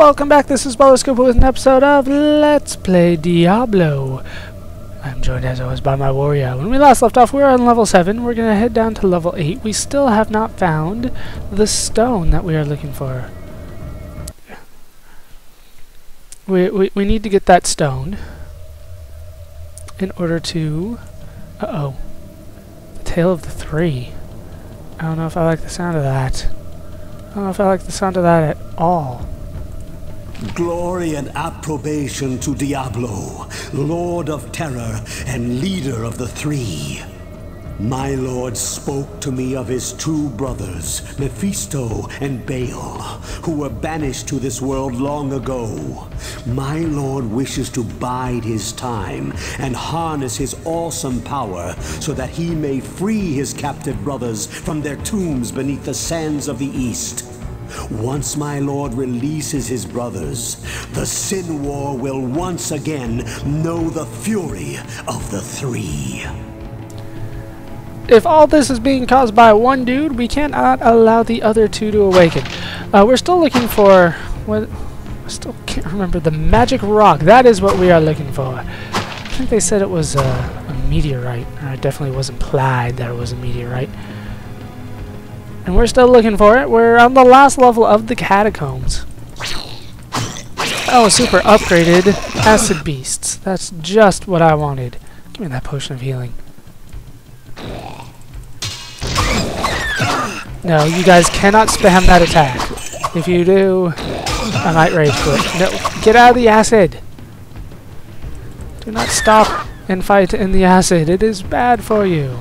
welcome back. This is Ballerscuba with an episode of Let's Play Diablo. I'm joined as always by my warrior. When we last left off, we were on level 7. We're going to head down to level 8. We still have not found the stone that we are looking for. We, we, we need to get that stone in order to... Uh-oh. The Tale of the Three. I don't know if I like the sound of that. I don't know if I like the sound of that at all. Glory and approbation to Diablo, Lord of Terror and leader of the Three. My lord spoke to me of his two brothers, Mephisto and Baal, who were banished to this world long ago. My lord wishes to bide his time and harness his awesome power so that he may free his captive brothers from their tombs beneath the sands of the east. Once my lord releases his brothers, the Sin War will once again know the fury of the Three. If all this is being caused by one dude, we cannot allow the other two to awaken. Uh, we're still looking for... What, I still can't remember. The magic rock. That is what we are looking for. I think they said it was uh, a meteorite. Or it definitely was implied that it was a meteorite. And we're still looking for it. We're on the last level of the catacombs. Oh, super upgraded acid beasts. That's just what I wanted. Give me that potion of healing. No, you guys cannot spam that attack. If you do, I might rage quit. No, get out of the acid! Do not stop and fight in the acid. It is bad for you.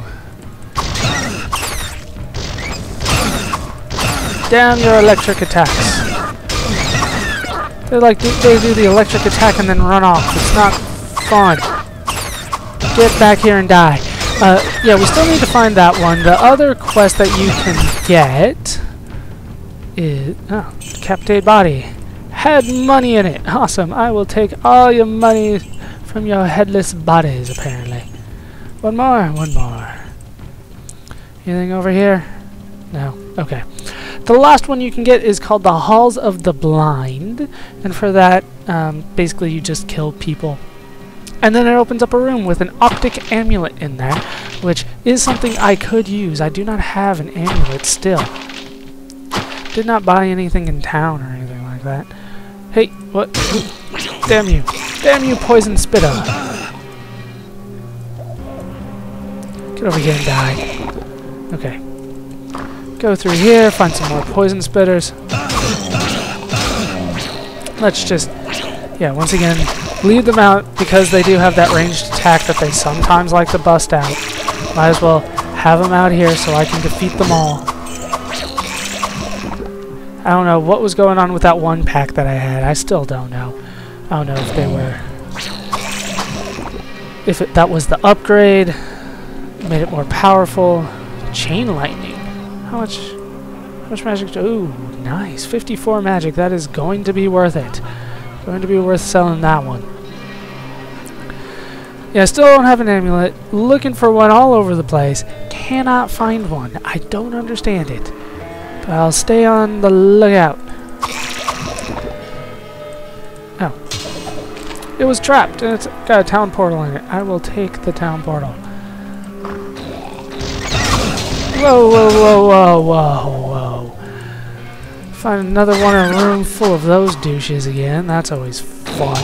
Damn your electric attacks. They're like, they do the electric attack and then run off. It's not fun. Get back here and die. Uh, yeah, we still need to find that one. The other quest that you can get is... Oh, decapitated body. Had money in it. Awesome. I will take all your money from your headless bodies, apparently. One more. One more. Anything over here? No. Okay. The last one you can get is called the Halls of the Blind. And for that, um, basically you just kill people and then it opens up a room with an optic amulet in there, which is something I could use. I do not have an amulet still. Did not buy anything in town or anything like that. Hey, what? Damn you. Damn you, poison spitter. Get over here and die. Okay. Go through here, find some more poison spitters. Let's just, yeah, once again, leave them out because they do have that ranged attack that they sometimes like to bust out. Might as well have them out here so I can defeat them all. I don't know what was going on with that one pack that I had. I still don't know. I don't know if they were... If it, that was the upgrade, made it more powerful. Chain lightning. How much... How much magic? Ooh, nice. 54 magic. That is going to be worth it. Going to be worth selling that one. Yeah, I still don't have an amulet. Looking for one all over the place. Cannot find one. I don't understand it. But I'll stay on the lookout. Oh. It was trapped, and it's got a town portal in it. I will take the town portal. Whoa, whoa, whoa, whoa, whoa, whoa. Find another one in a room full of those douches again. That's always fun.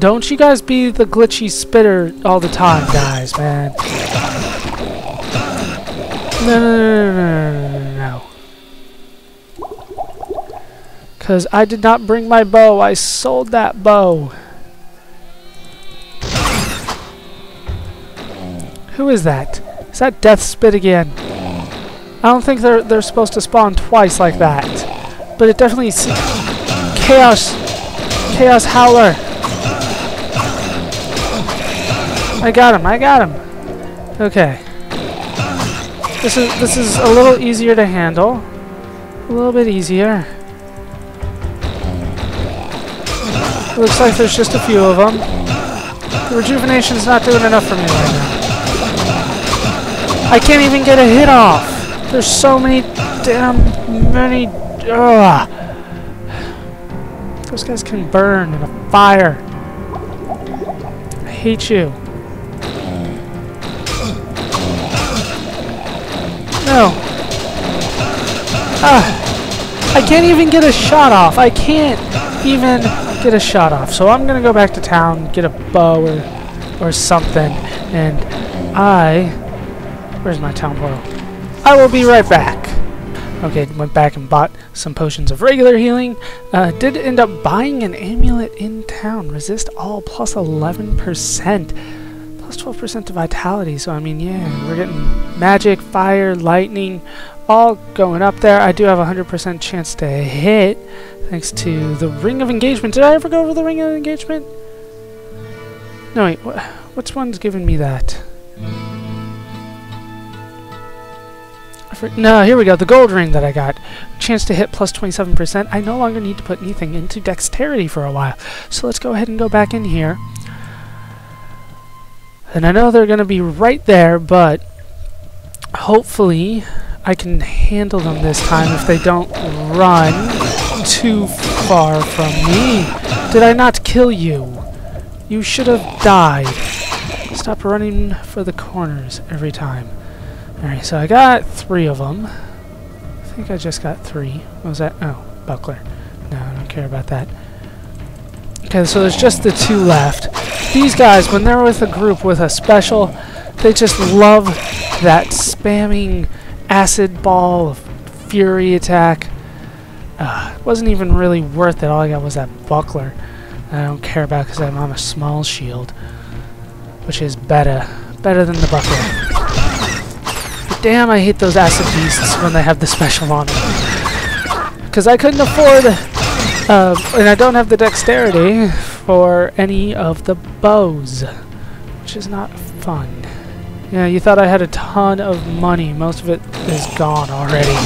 Don't you guys be the glitchy spitter all the time, guys, man. No, no, no, no, no. Because I did not bring my bow. I sold that bow. Who is that? Is that Death Spit again? I don't think they're they're supposed to spawn twice like that. But it definitely is Chaos Chaos Howler. I got him. I got him. Okay. This is this is a little easier to handle. A little bit easier. Looks like there's just a few of them. The rejuvenation's not doing enough for me right now. I can't even get a hit off. There's so many damn many. Ugh. Those guys can burn in a fire. I hate you. No. Ah. I can't even get a shot off. I can't even get a shot off. So I'm gonna go back to town, get a bow or or something, and I where's my town portal? I will be right back. Okay, went back and bought some potions of regular healing. Uh, did end up buying an amulet in town. Resist all plus 11%. Plus 12% to vitality. So, I mean, yeah, we're getting magic, fire, lightning, all going up there. I do have a 100% chance to hit thanks to the Ring of Engagement. Did I ever go over the Ring of Engagement? No, wait. Wh which one's giving me that? No, here we go. The gold ring that I got. Chance to hit plus 27%. I no longer need to put anything into dexterity for a while. So let's go ahead and go back in here. And I know they're going to be right there, but hopefully I can handle them this time if they don't run too far from me. Did I not kill you? You should have died. Stop running for the corners every time. Alright, so I got three of them. I think I just got three. What was that? Oh, buckler. No, I don't care about that. Okay, so there's just the two left. These guys, when they're with a group with a special, they just love that spamming acid ball of fury attack. Uh, it wasn't even really worth it. All I got was that buckler. I don't care about because I'm on a small shield, which is better. Better than the buckler. Damn, I hate those acid beasts when they have the special on them. Because I couldn't afford, uh, and I don't have the dexterity for any of the bows, which is not fun. Yeah, you thought I had a ton of money. Most of it is gone already,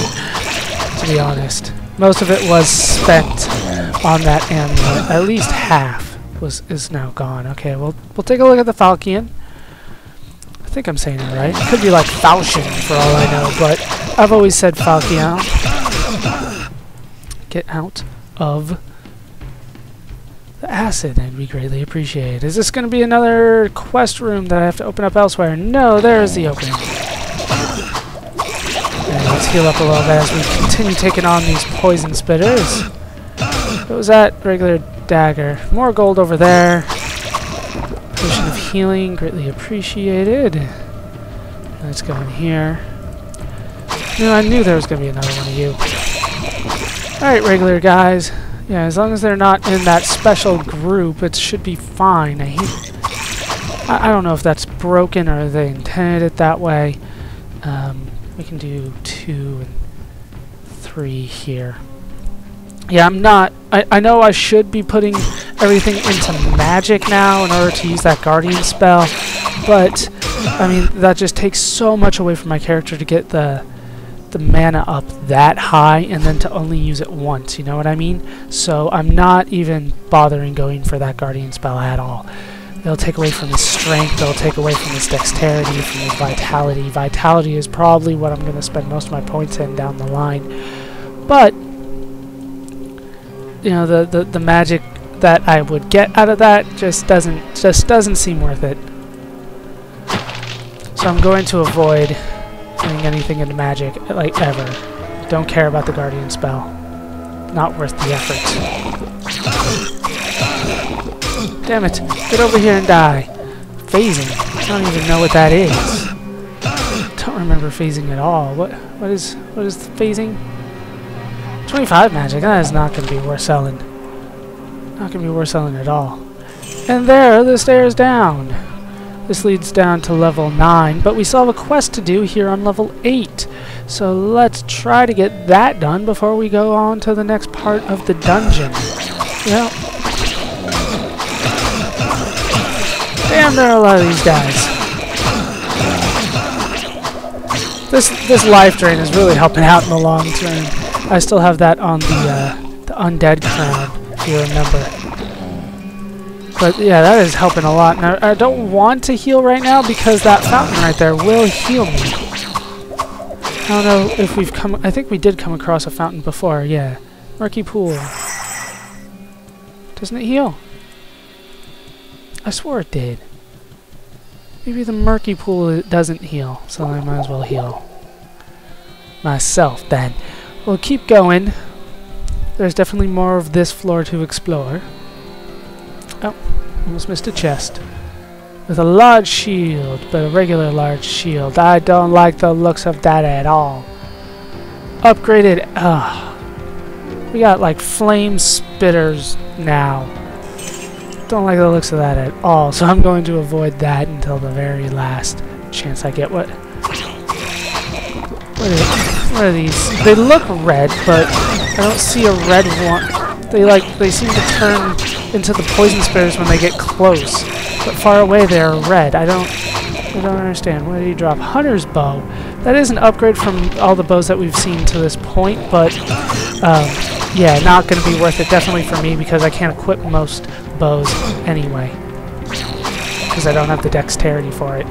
to be honest. Most of it was spent on that amulet. At least half was is now gone. Okay, well, we'll take a look at the Falchion. I think I'm saying it right. It could be like Falchion for all I know, but I've always said Falchion. Get out of the acid, I'd be greatly appreciated. Is this going to be another quest room that I have to open up elsewhere? No, there's the opening. And let's heal up a little bit as we continue taking on these poison spitters. What was that? Regular dagger. More gold over there healing, greatly appreciated. Let's go in here. You know, I knew there was going to be another one of you. Alright, regular guys. Yeah, as long as they're not in that special group, it should be fine. I hate... I, I don't know if that's broken or they intended it that way. Um, we can do two and three here. Yeah, I'm not... I, I know I should be putting everything into magic now in order to use that guardian spell, but, I mean, that just takes so much away from my character to get the the mana up that high and then to only use it once, you know what I mean? So I'm not even bothering going for that guardian spell at all. It'll take away from his strength, it'll take away from his dexterity, from his vitality. Vitality is probably what I'm going to spend most of my points in down the line. But you know, the, the, the magic that I would get out of that just doesn't just doesn't seem worth it. So I'm going to avoid doing anything into magic, like ever. Don't care about the guardian spell. Not worth the effort. Damn it. Get over here and die. Phasing. I don't even know what that is. Don't remember phasing at all. What what is what is phasing? 25 magic, that is not going to be worth selling. Not going to be worth selling at all. And there, the stairs down. This leads down to level 9, but we still have a quest to do here on level 8. So let's try to get that done before we go on to the next part of the dungeon. Well, damn, there are a lot of these guys. This this life drain is really helping out in the long term. I still have that on the, uh, the undead crown, if you remember. But yeah, that is helping a lot. Now, I don't want to heal right now because that fountain right there will heal me. I don't know if we've come... I think we did come across a fountain before, yeah. Murky pool. Doesn't it heal? I swore it did. Maybe the murky pool doesn't heal, so I might as well heal myself then. We'll keep going. There's definitely more of this floor to explore. Oh, almost missed a chest. With a large shield, but a regular large shield. I don't like the looks of that at all. Upgraded. Ugh. We got like flame spitters now. Don't like the looks of that at all, so I'm going to avoid that until the very last chance I get. What? What are, what are these? They look red, but I don't see a red one. They like they seem to turn into the poison spitters when they get close, but far away they are red. I don't I don't understand. What do you drop? Hunter's bow. That is an upgrade from all the bows that we've seen to this point, but um, yeah, not going to be worth it definitely for me because I can't equip most bows anyway because I don't have the dexterity for it.